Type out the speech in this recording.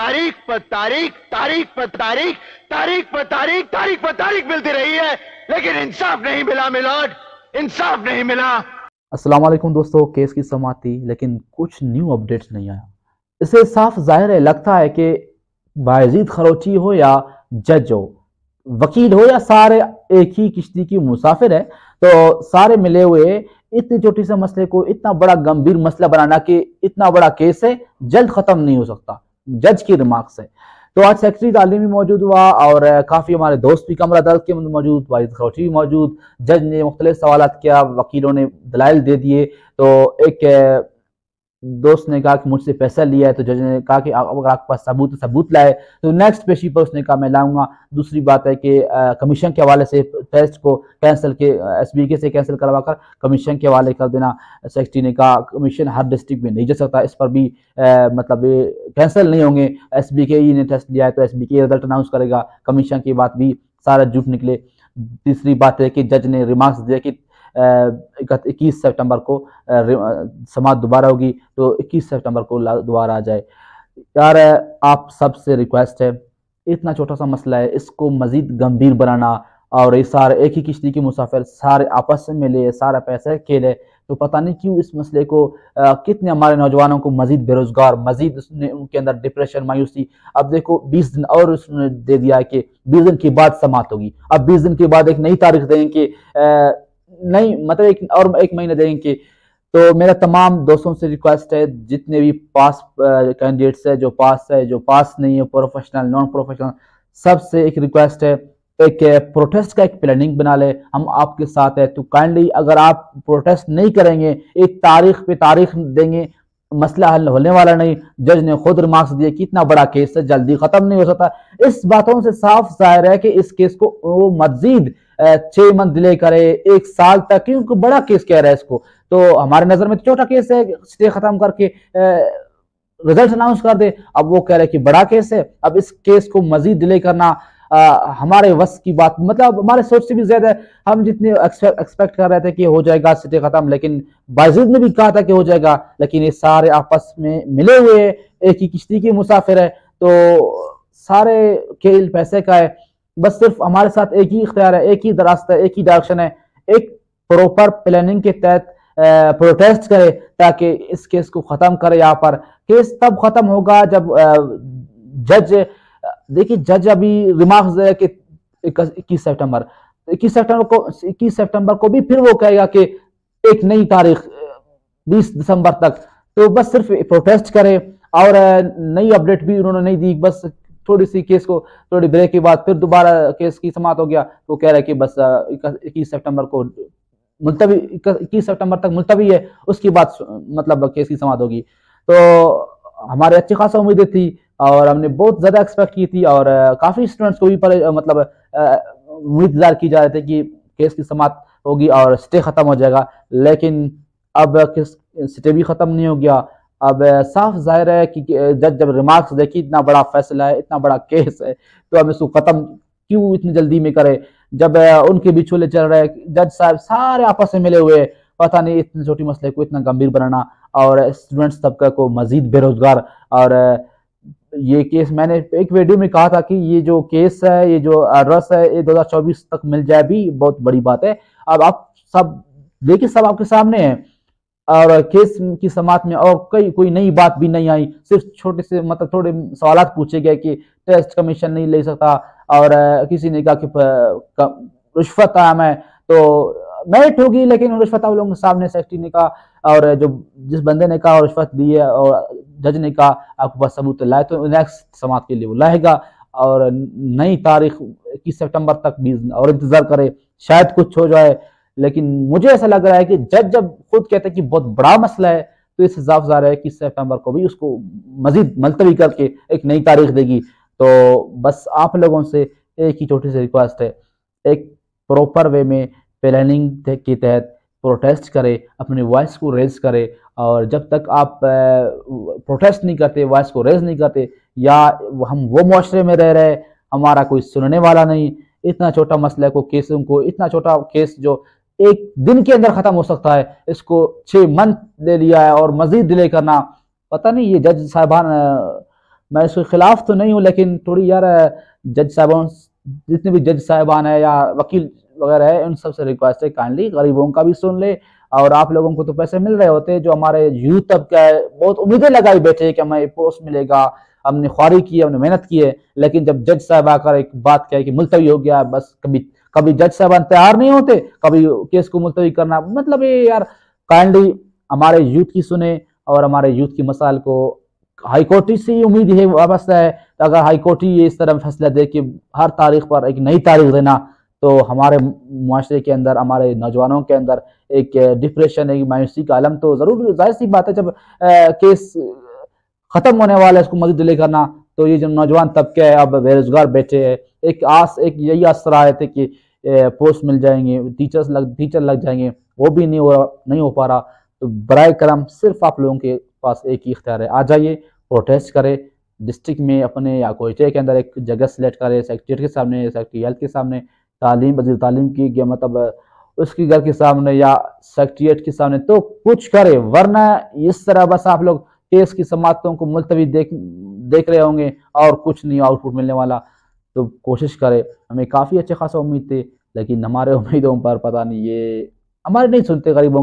तारीख पर तारीख तारीख पर तारीख तारीख पर तारीख तारीख पर तारीख मिलती रही है, लेकिन इंसाफ नहीं मिला मिलोड इंसाफ नहीं मिला। अस्सलाम वालेकुम दोस्तों, केस की समाप्ति, लेकिन कुछ न्यू अपडेट्स नहीं आया। इससे साफ़ ज़ाहिर है, लगता है कि बायजीद खरोची हो या जज हो, वकील हो या सारे एक ही किश्ती की मुसाफिर है तो सारे मिले हुए इतनी छोटी से मसले को इतना बड़ा गंभीर मसला बनाना कि इतना बड़ा केस है, जल्द खत्म नहीं हो सकता। जज की रिमार्क्स है तो आज सेक्रेटरी तालीम भी मौजूद हुआ और काफ़ी हमारे दोस्त भी कमरा अदालत के मौजूद वाहिद खरोची भी मौजूद। जज ने मुख्तलिफ़ सवाल किया, वकीलों ने दलाइल दे दिए। तो एक दोस्त ने कहा कि मुझसे पैसा लिया है तो जज ने कहा कि अगर आपके पास सबूत सबूत लाए। तो नेक्स्ट पेशी पर उसने कहा मैं लाऊँगा। दूसरी बात है कि कमीशन के हवाले से टेस्ट को कैंसिल के एस बी के से कैंसिल करवा कर कमीशन के हवाले कर देना। सेक्रेटरी ने कहा कमीशन हर डिस्ट्रिक्ट में नहीं जा सकता। इस पर भी आ, मतलब कैंसिल नहीं होंगे। एस बी के ने टेस्ट लिया है तो एस बी के रिज़ल्ट अनाउंस करेगा। कमीशन की बात भी सारा झूठ निकले। तीसरी बात है कि जज ने रिमार्क्स दिया कि इक्कीस सितंबर को समाज दोबारा होगी तो इक्कीस सितंबर को दोबारा आ जाए। यार आप सबसे रिक्वेस्ट है इतना छोटा सा मसला है इसको मज़ीद गंभीर बनाना और ये सारे एक ही किश्ती के मुसाफिर सारे आपस में मिले सारा पैसा खेले तो पता नहीं क्यों इस मसले को आ, कितने हमारे नौजवानों को मजीद बेरोजगार मजीद उसने उनके अंदर डिप्रेशन मायूसी अब देखो 20 दिन और उसने दे दिया कि 20 दिन के बाद समाप्त होगी। अब 20 दिन के बाद एक नई तारीख देंगे कि नहीं मतलब एक और एक महीने देंगे। तो मेरा तमाम दोस्तों से रिक्वेस्ट है, जितने भी पास कैंडिडेट्स है, जो पास है, जो पास नहीं है प्रोफेशनल नॉन प्रोफेशनल सबसे एक रिक्वेस्ट है, एक प्रोटेस्ट का एक प्लानिंग बना ले। हम आपके साथ है तो काइंडली अगर आप प्रोटेस्ट नहीं करेंगे, एक तारीख पे तारीख देंगे, मसला हल होने वाला नहीं। जज ने खुद रिमार्क्स दिए कि इतना बड़ा केस है, जल्दी खत्म नहीं हो सकता। इस बातों से साफ़ ज़ाहिर है कि इस केस को वो मजीद छह मंथ डिले करे एक साल तक क्योंकि बड़ा केस कह रहा है इसको? तो हमारे नज़र में तो छोटा केस है स्टे खत्म करके रिज़ल्ट अनाउंस कर दे। अब वो कह रहे कि बड़ा केस है अब इस केस को मजीद डिले करना आ, हमारे वस की बात मतलब हमारे सोच से भी ज़्यादा है। हम जितने एक्सपेक्ट कर रहे थे कि हो जाएगा सिटे खत्म लेकिन बाजिद ने भी कहा था कि हो जाएगा लेकिन ये सारे आपस में मिले हुए एक ही किश्ती के मुसाफिर है तो सारे खेल पैसे का है। बस सिर्फ़ हमारे साथ एक ही इख्तियार है, एक ही रास्ता है, एक ही डायरेक्शन है, एक प्रॉपर प्लानिंग के तहत प्रोटेस्ट करे ताकि इस केस को खत्म करे यहाँ पर। केस तब खत्म होगा जब जज देखिए जज अभी रिमार्क्स दे कि इक्कीस सितंबर। इक्कीस सितंबर को, इक्कीस सितंबर को भी फिर वो कहेगा कि एक नई तारीख बीस दिसंबर तक। तो बस सिर्फ़ प्रोटेस्ट करे और नई अपडेट भी उन्होंने नहीं दी, बस थोड़ी सी केस को, थोड़ी ब्रेक के बाद फिर दोबारा केस की समाप्त हो गया। तो कह रहा है कि बस इक्कीस सितंबर को मुलतवी, इक्कीस सितंबर तक मुलतवी है, उसके बाद मतलब केस की समाप्त होगी। तो हमारे अच्छी खासा उम्मीदें थी और हमने बहुत ज़्यादा एक्सपेक्ट की थी और काफ़ी स्टूडेंट्स को भी पर मतलब उम्मीद की जा रहे थे कि केस की समाप्त होगी और स्टे ख़त्म हो जाएगा। लेकिन अब स्टे भी ख़त्म नहीं हो गया। अब साफ़ ज़ाहिर है कि जज जब रिमार्क्स देखी, इतना बड़ा फैसला है, इतना बड़ा केस है तो हम इसको खत्म क्यों इतनी जल्दी में करे? जब उनके भी छोले चल रहे जज साहब सारे आपस में मिले हुए पता नहीं इतने छोटी मसले को इतना गंभीर बनाना और स्टूडेंट्स तबका को मजीद बेरोजगार और ये केस मैंने एक वीडियो में कहा था कि ये जो केस है, ये जो रस है, ये 2024 तक मिल जाए भी बहुत बड़ी बात है। अब आप सब, देखिए सब आपके सामने है। और केस की समाप्त में और कई, कोई नई बात भी नहीं आई। सिर्फ़ छोटे से मतलब थोड़े सवाल पूछे गए कि टेस्ट कमीशन नहीं ले सकता और किसी ने कहा कि रिश्वत आम है तो मेरिट होगी, लेकिन रिश्वत आप लोगों के सामने सेक्रेटरी ने कहा और जो, जिस बंदे ने कहा रिश्वत दी है और जज ने कहा, आपके पास सबूत लाए तो नेक्स्ट समाप्त के लिए वो लाएगा। और नई तारीख इक्कीस सितंबर तक भी और इंतज़ार करे। शायद कुछ हो जाए। लेकिन मुझे ऐसा लग रहा है कि जज जब खुद कहते हैं कि बहुत बड़ा मसला है तो इस हिसाब से आ रहा है कि सितंबर को भी उसको मजीद मुलतवी करके एक नई तारीख देगी। तो बस आप लोगों से एक ही छोटी सी रिक्वेस्ट है, एक प्रॉपर वे में प्लानिंग के तहत प्रोटेस्ट करे, अपने वॉइस को रेज करे, और जब तक आप प्रोटेस्ट नहीं करते वॉइस को रेज नहीं करते, या हम वो माशरे में रह रहे हमारा कोई सुनने वाला नहीं, इतना छोटा मसला को केसों को इतना छोटा केस जो एक दिन के अंदर खत्म हो सकता है। इसको छह मंथ ले लिया है और मजीद डिले करना। पता नहीं, ये जज साहबान मैं इसके खिलाफ तो नहीं हूँ, लेकिन थोड़ी यार जज साहबान, जितने भी जज साहबान है या वकील वगैरह है, उन सबसे रिक्वेस्ट है काइंडली गरीबों का भी सुन ले और आप लोगों को तो पैसे मिल रहे होते जो हमारे यूथ तबका है, बहुत उम्मीदें लगाई बैठे कि हमें पोस्ट मिलेगा। हमने ख्वारी की, हमने मेहनत की है, लेकिन जब जज साहब आकर एक बात कहे कि मुलतवी हो गया, बस कभी कभी जज साहब तैयार नहीं होते कभी केस को मुलतवी करना। मतलब ये यार काइंडली हमारे यूथ की सुने और हमारे यूथ की मसाल को। हाईकोर्ट से ही उम्मीद है वाबस्ता है तो अगर हाईकोर्ट ही इस तरह फैसला दे कि हर तारीख पर एक नई तारीख देना तो हमारे माशरे के अंदर हमारे नौजवानों के अंदर एक डिप्रेशन एक मायूसी का आलम तो ज़रूर ज़ाहिर सी बात है जब आ, केस ख़त्म होने वाला है उसको मजीद डिले करना तो ये जो नौजवान तबके है, अब बेरोजगार बैठे है, एक आस, एक यही आस रहे थे कि पोस्ट मिल जाएँगे, टीचर्स लग, टीचर लग जाएँगे, वो भी नहीं हो नहीं हो पा रहा। तो बर करम सिर्फ़ आप लोगों के पास एक ही इख्तियार है। आ जाइए प्रोटेस्ट करें डिस्ट्रिक्ट में अपने या कोयटे के अंदर एक जगह सेलेक्ट करें सेक्रेटरी के सामने सेक्रेटरी हेल्थ के सामने, तालीम वजी तालीम की मतलब उसकी घर के सामने या सेक्रेटरीट के सामने तो कुछ करे, वरना इस तरह बस आप लोग केस की समातों को मुलतवी देख देख रहे होंगे और कुछ नहीं आउटपुट मिलने वाला। तो कोशिश करें। हमें काफ़ी अच्छे खासा उम्मीद थे, लेकिन हमारे उम्मीदों पर पता नहीं, ये हमारे नहीं सुनते गरीबों